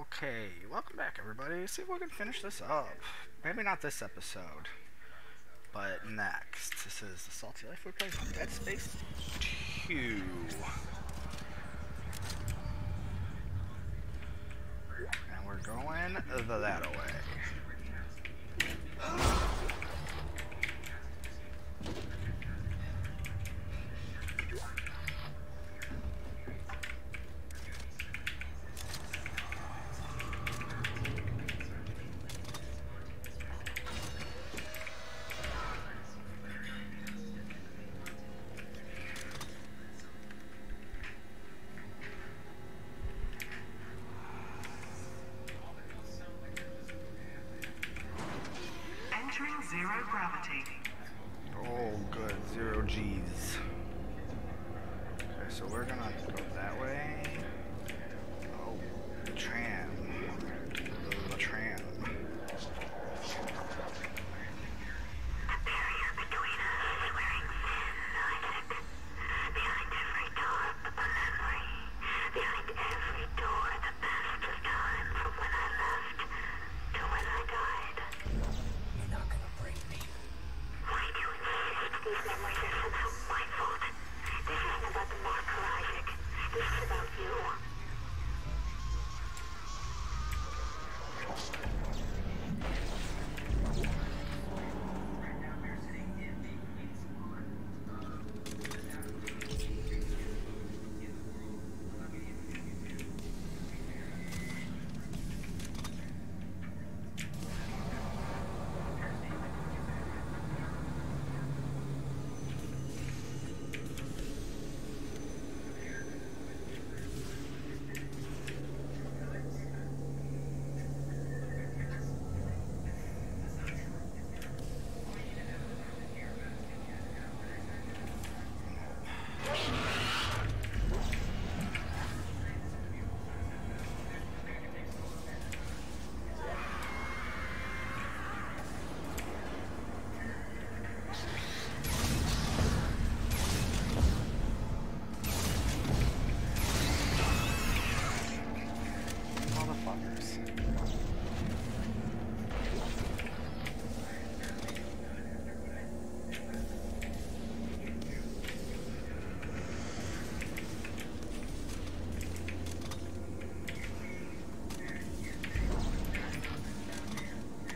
Okay, welcome back everybody. See if we can finish this up. Maybe not this episode, but next. This is the Salty Life we're playing Dead Space 2. And we're going the that way.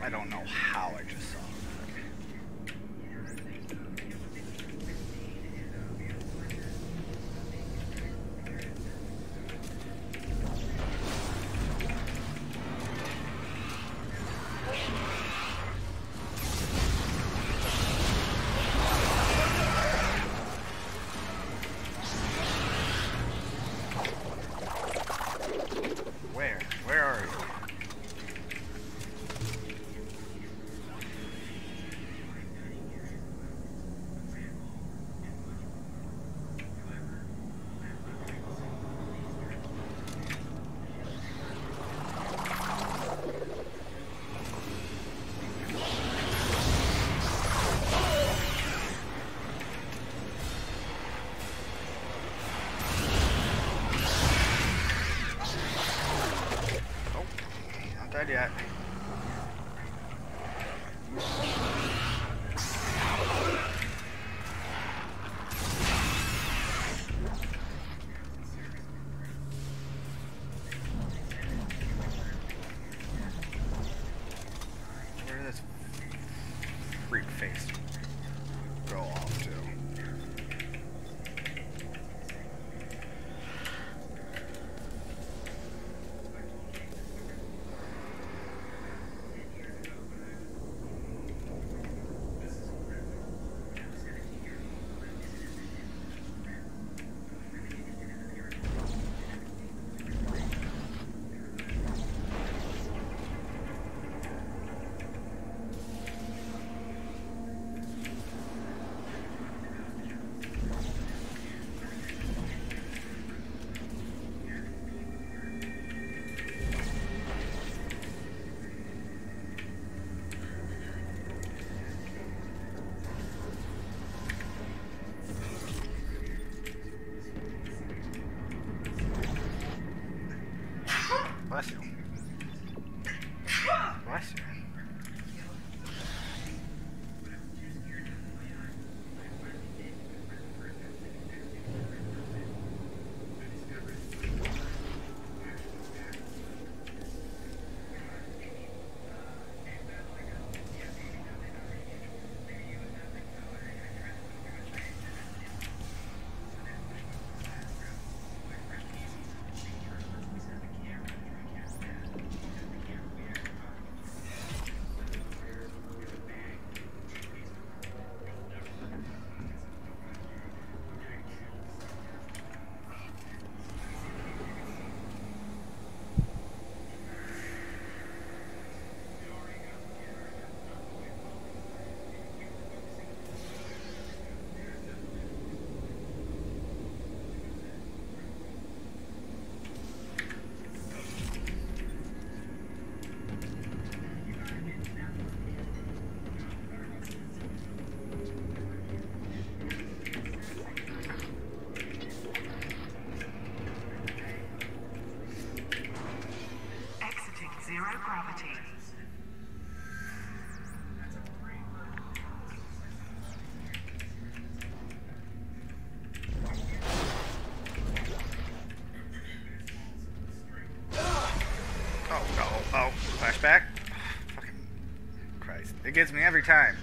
I don't know how I just saw not yet. Where did this freak face go off to? Bless you. gravity. Oh, oh, oh, flashback. Fucking Christ. It gets me every time.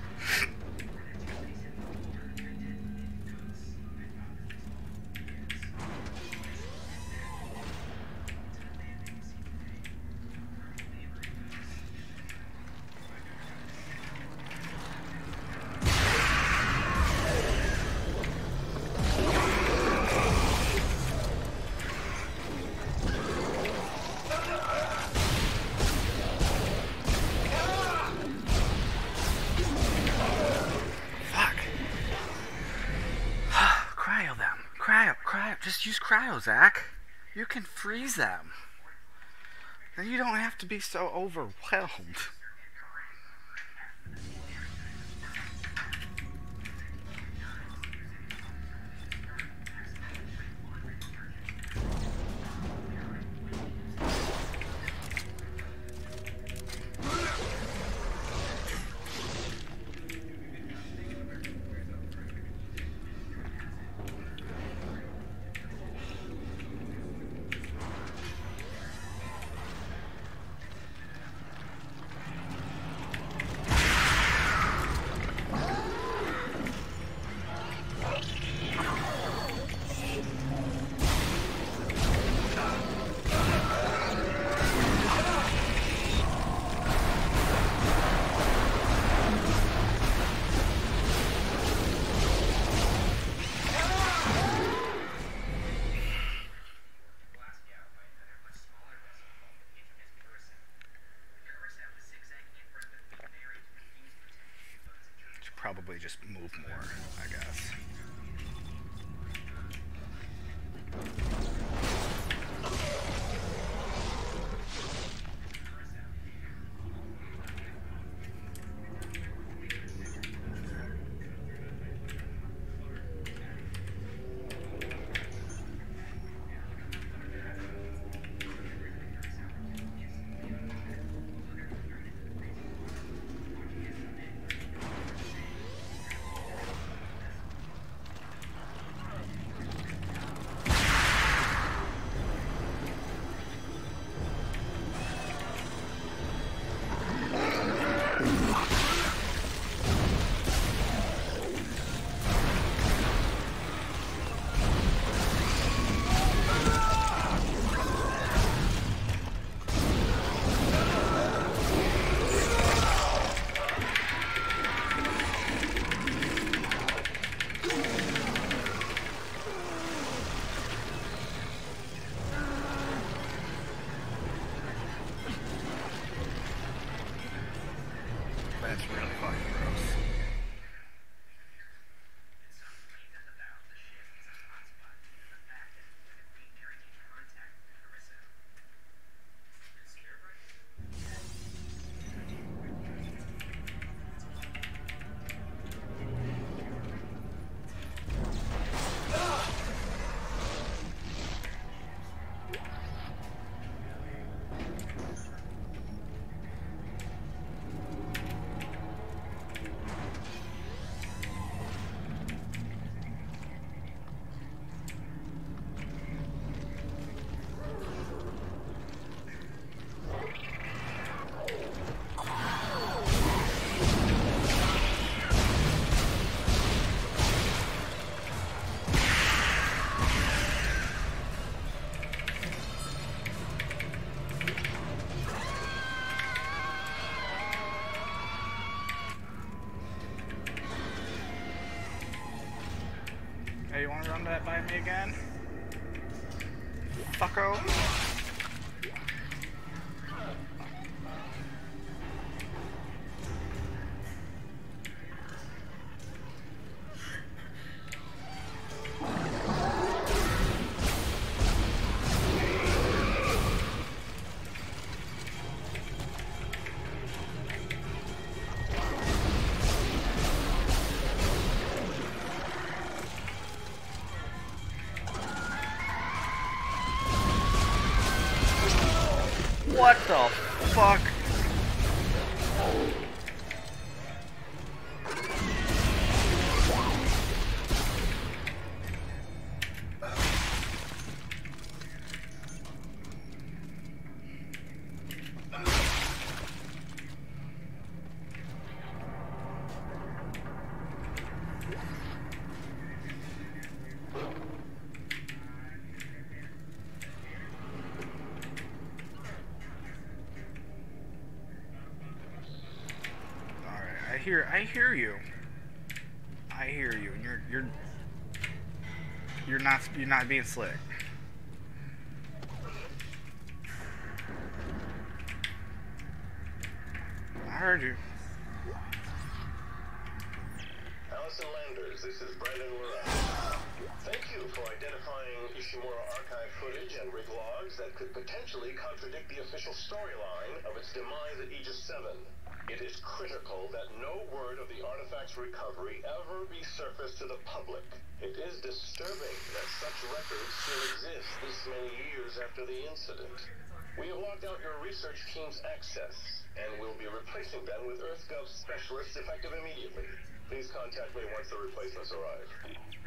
Just cryo, Zack. You can freeze them. Then you don't have to be so overwhelmed. Just move more, I guess. Wanna run that by me again? Fucko. What the hear I hear you. I hear you. And you're you're you're not you're not being slick. And rig logs that could potentially contradict the official storyline of its demise at Aegis 7. It is critical that no word of the artifact's recovery ever be surfaced to the public. It is disturbing that such records still exist this many years after the incident. We have locked out your research team's access, and will be replacing them with EarthGov specialists effective immediately. Please contact me once the replacements arrive.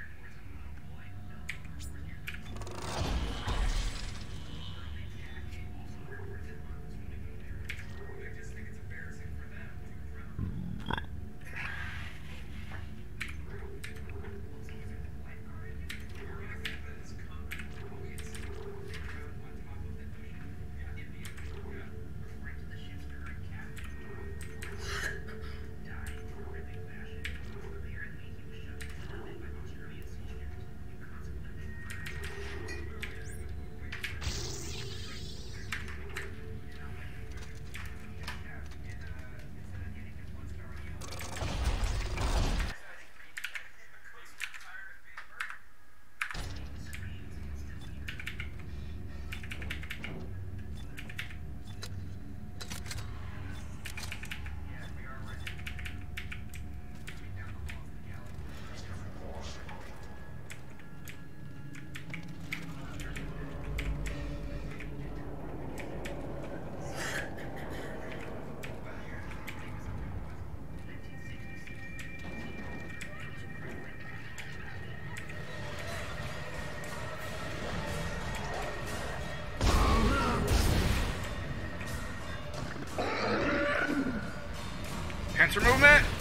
Movement.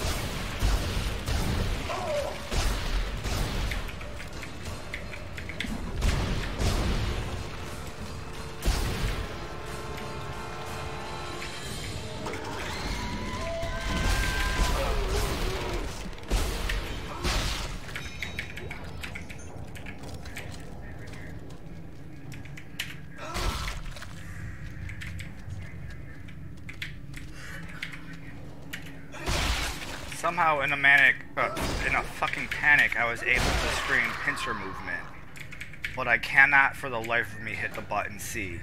Somehow, in a manic, uh, in a fucking panic, I was able to scream pincer movement, but I cannot, for the life of me, hit the button C.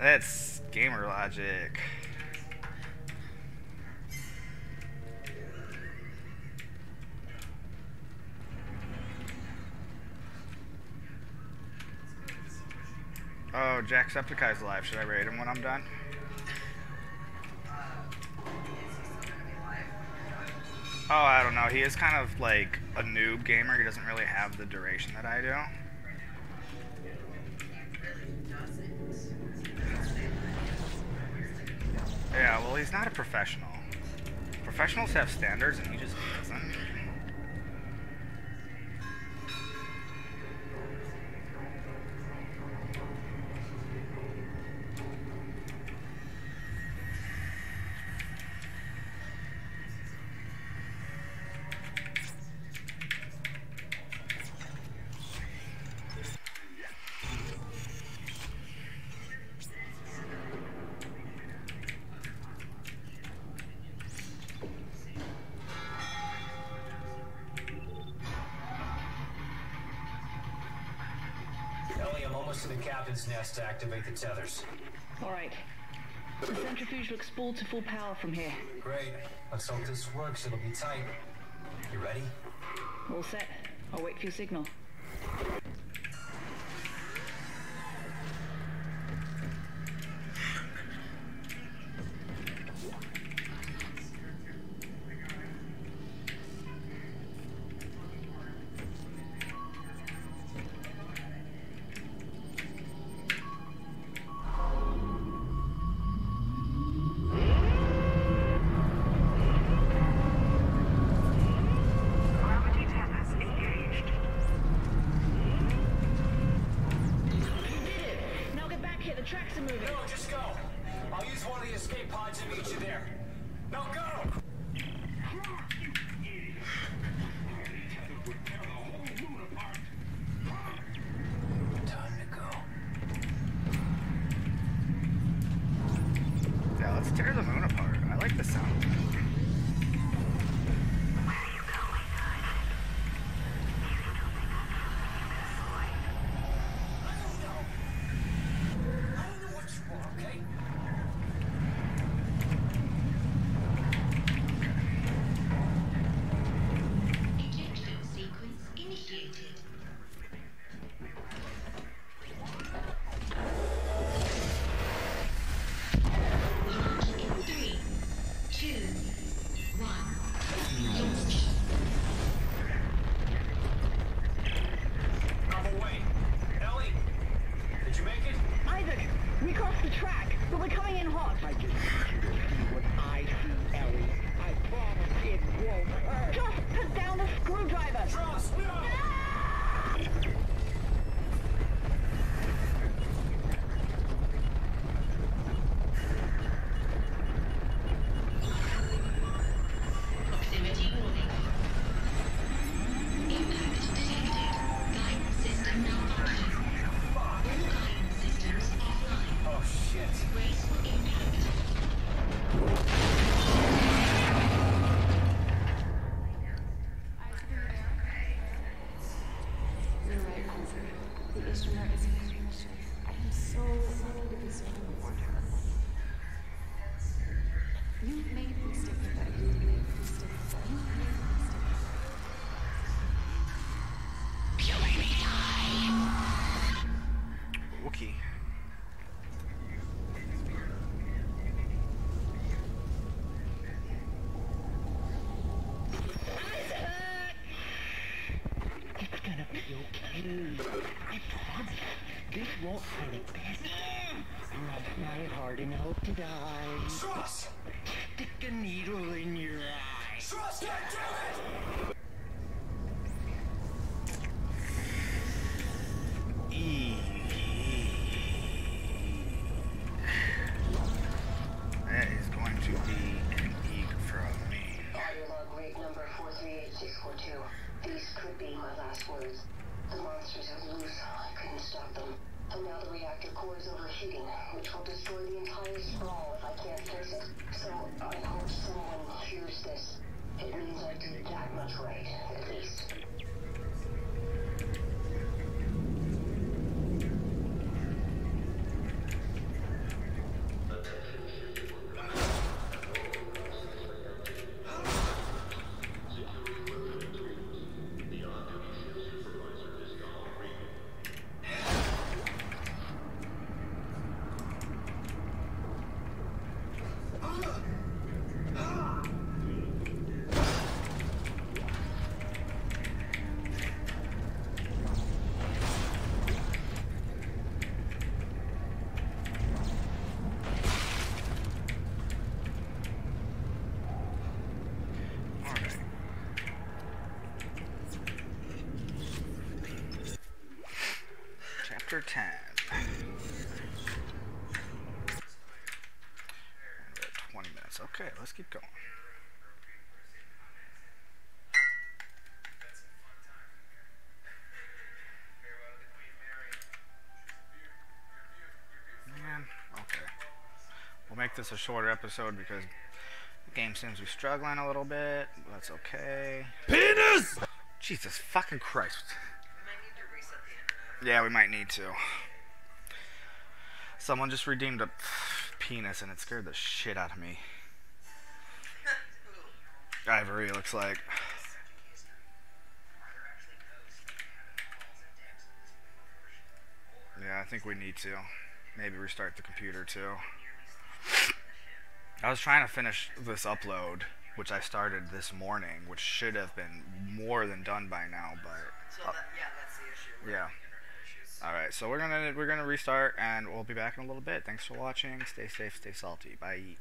That's gamer logic. Oh, Jacksepticeye's alive. Should I raid him when I'm done? Oh, I don't know. He is kind of like a noob gamer. He doesn't really have the duration that I do. Yeah, well, he's not a professional. Professionals have standards, and he just doesn't. Ellie, I'm almost to the captain's nest to activate the tethers. All right. The centrifuge looks spooled to full power from here. Great. Let's hope this works. It'll be tight. You ready? All set. I'll wait for your signal. Heart and to die. Trust! Stick a needle in your eye. Trust, So I hope someone hears this. It means I did that much right, at least. Chapter 10. And 20 minutes. Okay, let's keep going. Man, okay. We'll make this a shorter episode because the game seems to be struggling a little bit. but That's okay. Penis! Jesus fucking Christ. Yeah, we might need to. Someone just redeemed a penis and it scared the shit out of me. Ivory looks like. Yeah, I think we need to. Maybe restart the computer too. I was trying to finish this upload, which I started this morning, which should have been more than done by now, but So that, yeah, that's the issue. yeah. All right, so we're gonna we're gonna restart, and we'll be back in a little bit. Thanks for watching. Stay safe, stay salty. Bye.